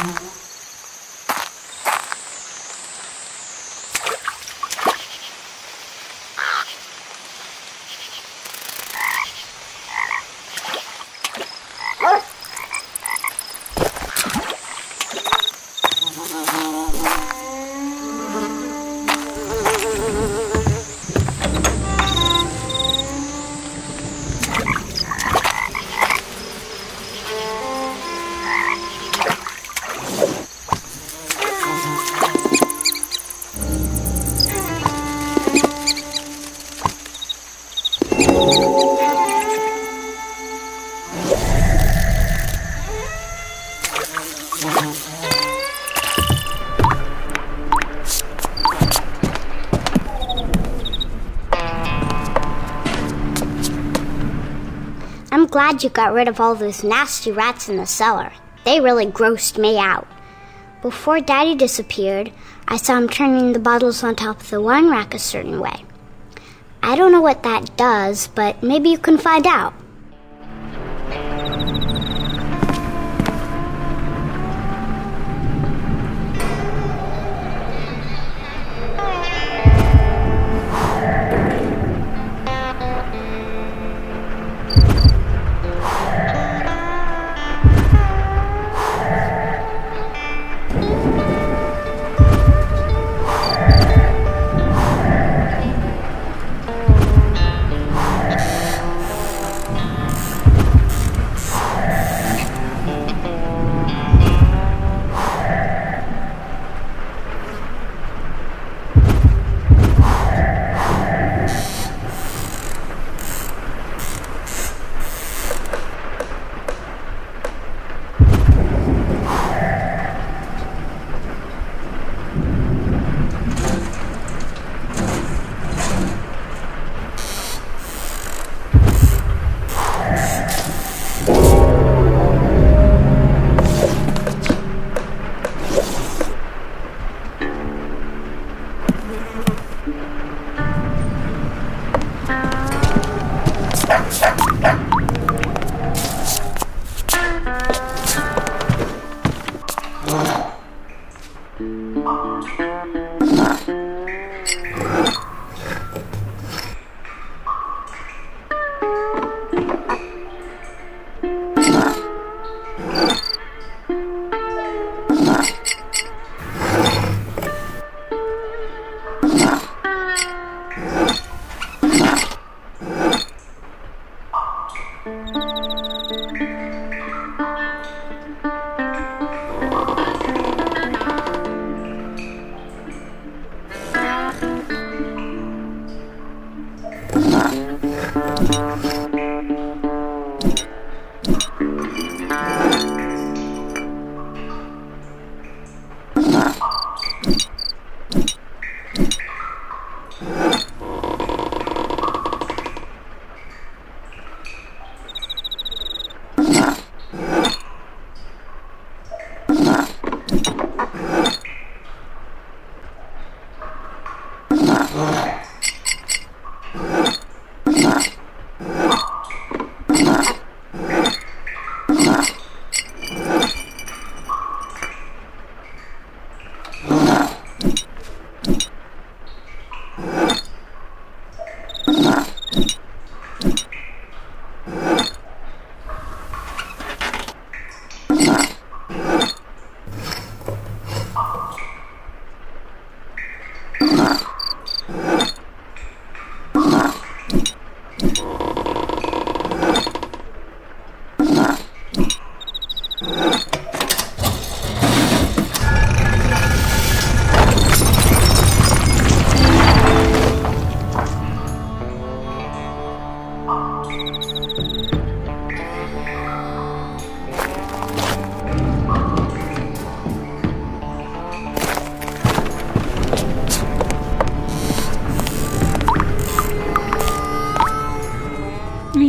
Mm-hmm. I'm glad you got rid of all those nasty rats in the cellar. They really grossed me out. Before Daddy disappeared, I saw him turning the bottles on top of the wine rack a certain way. I don't know what that does, but maybe you can find out.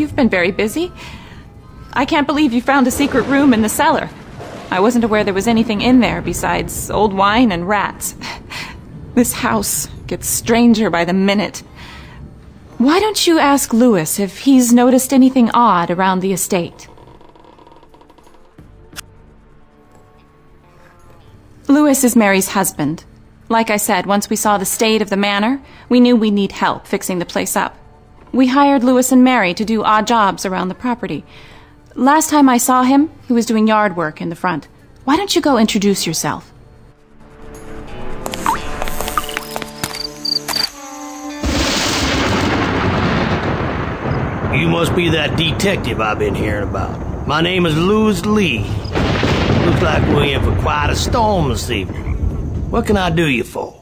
You've been very busy. I can't believe you found a secret room in the cellar. I wasn't aware there was anything in there besides old wine and rats. This house gets stranger by the minute. Why don't you ask Lewis if he's noticed anything odd around the estate? Lewis is Mary's husband. Like I said, once we saw the state of the manor, we knew we'd need help fixing the place up. We hired Lewis and Mary to do odd jobs around the property. Last time I saw him, he was doing yard work in the front. Why don't you go introduce yourself? You must be that detective I've been hearing about. My name is Lewis Lee. Looks like we're in for quite a storm this evening. What can I do you for?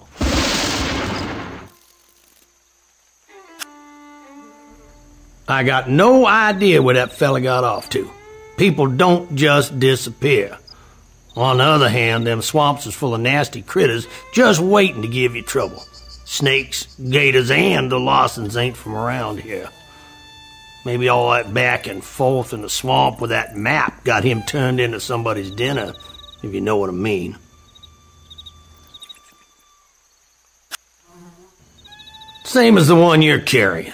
I got no idea where that fella got off to. People don't just disappear. On the other hand, them swamps is full of nasty critters just waiting to give you trouble. Snakes, gators, and the Lawsons ain't from around here. Maybe all that back and forth in the swamp with that map got him turned into somebody's dinner, if you know what I mean. Same as the one you're carrying.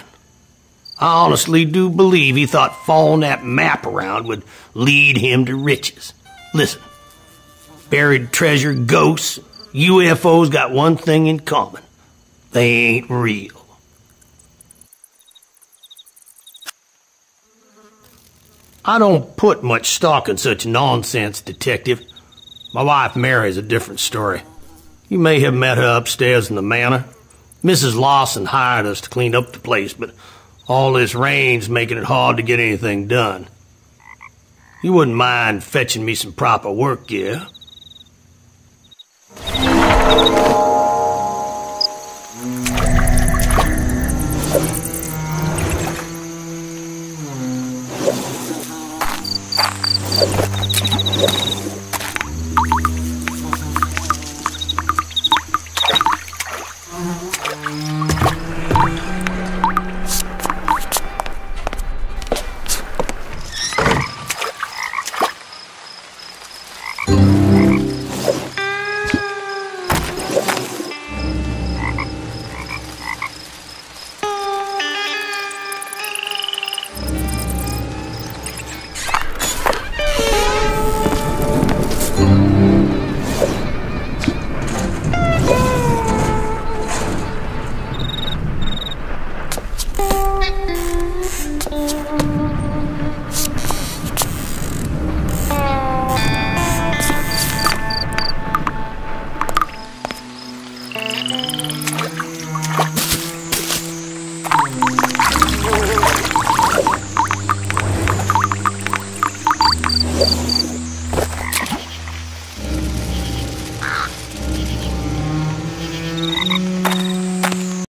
I honestly do believe he thought following that map around would lead him to riches. Listen, buried treasure, ghosts, UFOs got one thing in common. They ain't real. I don't put much stock in such nonsense, Detective. My wife Mary is a different story. You may have met her upstairs in the manor. Mrs. Lawson hired us to clean up the place, but all this rain's making it hard to get anything done. You wouldn't mind fetching me some proper work gear.